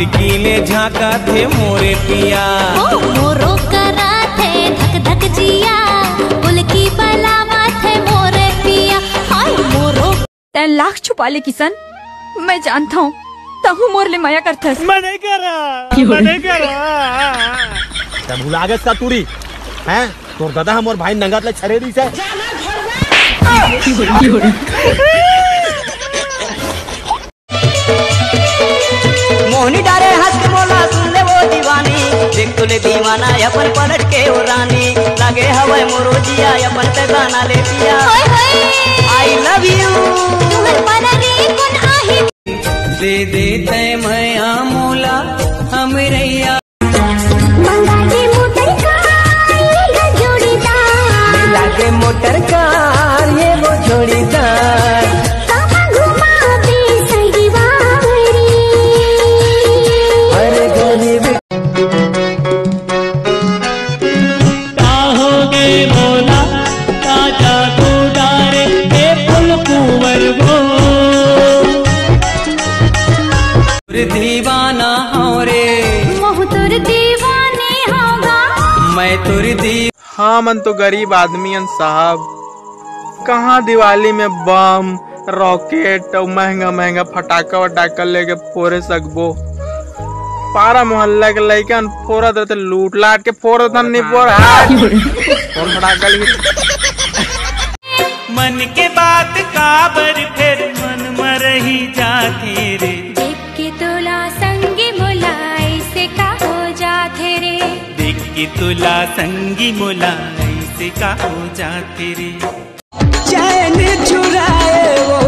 खिड़की ले झाका थे मोरे पिया। ओ मोरो करा थे धक धक जिया। उल्की बलावा थे मोरे पिया। हाय मोरो। तै लाख छुपा ले किसन मैं जानता हूँ तहु मोर ले माया करथस। मैं नहीं कर रहा मैं नहीं कर। रहा तब भुला गए का तूरी? हैं? तोर दादा हम और भाई नंगत ले छरे दी से मोहनी डारे हंस के बोला सुन ले वो दीवानी। देख तुले दीवाना अपन पलट के ओ रानी। लगे हवे मोरो जिया अपन पे गाना ले पिया। आई लव यू दे दे तय मया मोला हमरैया। मंगाली हाँ तो गरीब आदमी साहब। कहाँ दिवाली में बम, रॉकेट और महँगा महँगा फटाका वटाका लेके फोड़े सकबो पारा मोहल्ला के लइकन फोड़त रहते लूट लाट के फोड़ देता नहीं फोड़ फटाका लेके मन के बात काबर फिर मन मर ही जाती रे। के तुला संगी मुलाई से का हो जाते रे। चैन चुराए वो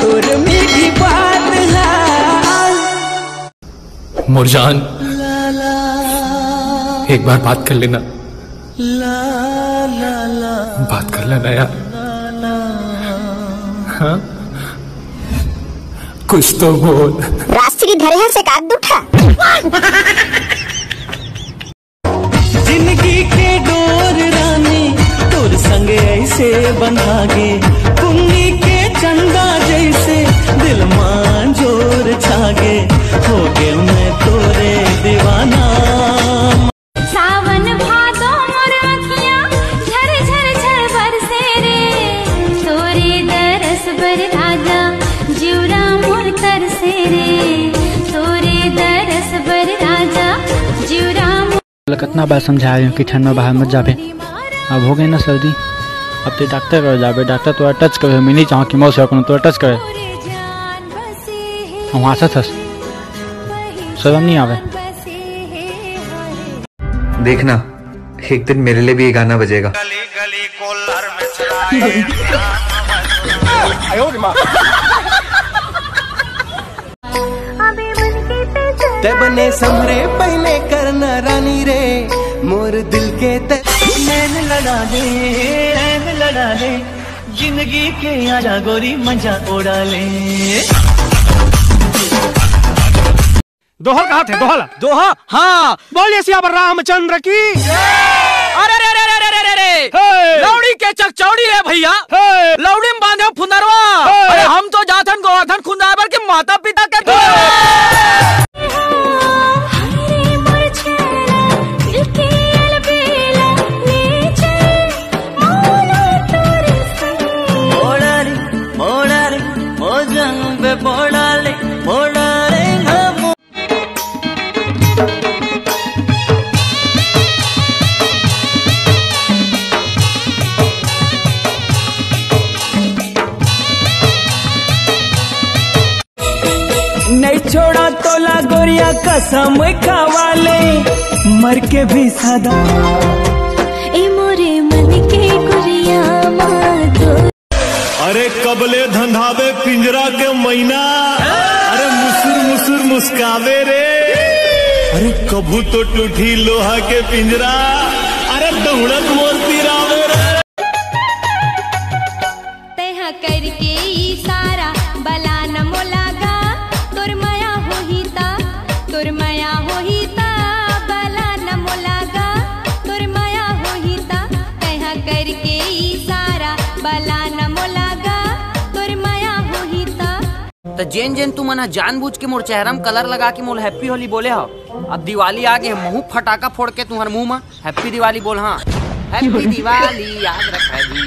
तोर मीठी बात है मुरजान एक बार बात कर लेना। बात कर लेना यार। हाँ? कुछ तो बोल। राष्ट्र की धरोहर से काट दूठा ज़िंदगी के डोर रानी तुर संग ऐसे बनागे कुंगी कितना बार समझाया हूँ कि ठंड में बाहर मत जाबे। अब हो गई ना सर्दी। अब तो डॉक्टर कर जाबे। डॉक्टर तो टच करे मैं नहीं चाहूँ कि मौत से तो टच करे। जान बसे है हम आशा था शर्म नहीं आवे। देखना एक दिन मेरे लिए भी ये गाना बजेगा। ते बने समरे पहले ना रानी रे मोर दिल के नैन लड़ा दे नैन लड़ा दे। ज़िंदगी के आजा गोरी मज़ा उड़ा ले। दोहल कहा थे? दोहल। दोहा हाँ। बोलिए सिया रामचंद्र की। अरे अरे अरे अरे अरे अरे। लौड़ी के चक चौड़ी रे भैया। लौड़ी में बांधे फुनरवा। हम तो जाथन गोवर्धन खुंदाबर के माता पिता के कसम खावाले मर के भी सदा। ए मोरे मन के गुरिया अरे कबले धंधावे पिंजरा के मैना। अरे मुसुर मुसुर मुस्कावे रे। अरे कभू तो टूटी लोहा के पिंजरा। अरे दौड़त मोर पिरावे रे। तह करके इशारा ता जेन जेन तू मना जानबूझ के मोर चेहरा में कलर लगा के मोल हैप्पी होली बोले हो। अब दिवाली आ गए मुँह फटाका फोड़ के तुम्हारे मुँह में हैप्पी दिवाली बोल हाँ। हैप्पी दिवाली याद रखा जी।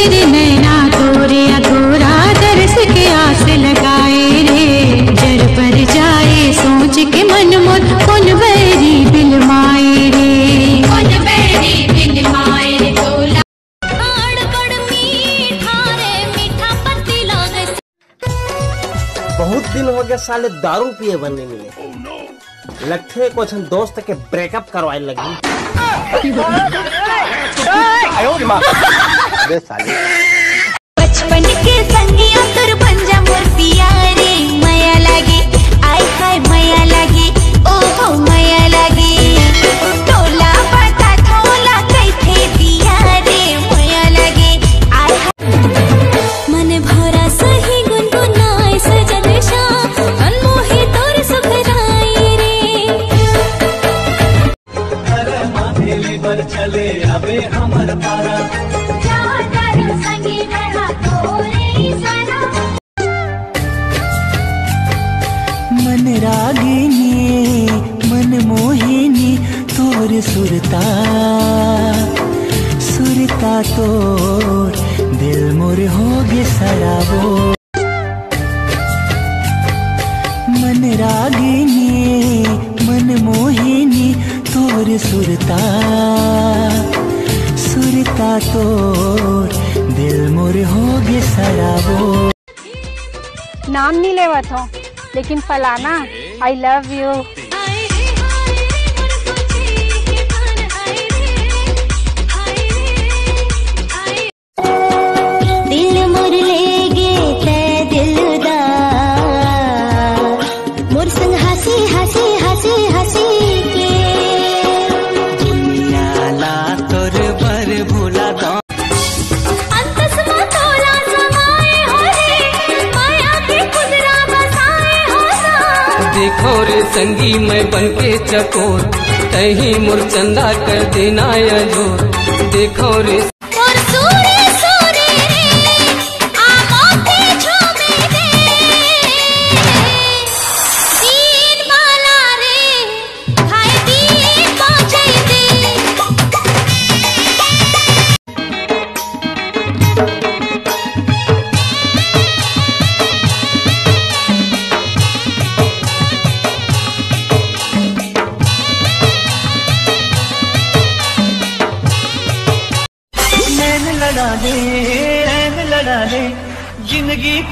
छिरे नैना तोरे अधूरा दरस के आस लगाए रे। जर पर जाए सोच के मन मोर कौन बैरी दिल रे। कौन बैरी दिल रे तोला आड़ कड़ मीठा रे मीठा पत्ती लागे बहुत दिन हो गया साले दारू पिए बनने मिले। लगते है कुछ दोस्त के ब्रेकअप करवाए लगी। अबे साले बचपन के संगिया तोर बन जा मोर पिया रे माया लागे आय हाय माया लागे ओ हो माया लागे। टोला पता ठोला कैथे दिया रे माया लागे आय मन भरा सही गुनगुनाए सजन शा अनमोही तोर सुखराई रे। अरे माथे लेबर चले अबे हमर पारा। सुरता तोर दिल मोर होगे सराबो मन रागिनी, मन मोहिनी, तोर सुरता। सुरता तो दिल मोर होगे सराबो नाम नहीं लेवत था, लेकिन फलाना आई लव यू मोर संग हँसी हँसी हँसी हँसी के। तोर भूला दो। देखो रे संगी मैं बन के चकोर कहीं मुरचंदा कर देना ज़ोर। देखो रे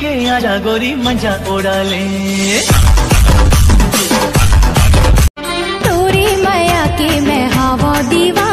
के यारा गोरी मज़ा उड़ा ले तोरी माया के मैं हवा दीवा